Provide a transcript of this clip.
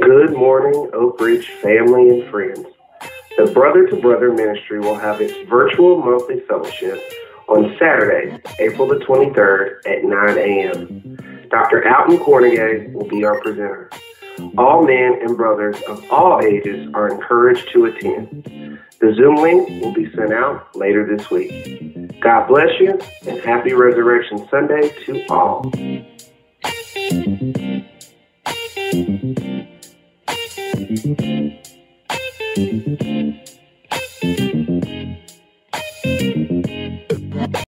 Good morning, Oak Ridge family and friends. The Brother to Brother Ministry will have its virtual monthly fellowship on Saturday, April the 23rd at 9 a.m. Dr. Alton Cornegay will be our presenter. All men and brothers of all ages are encouraged to attend. The Zoom link will be sent out later this week. God bless you, and happy Resurrection Sunday to all.